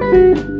Música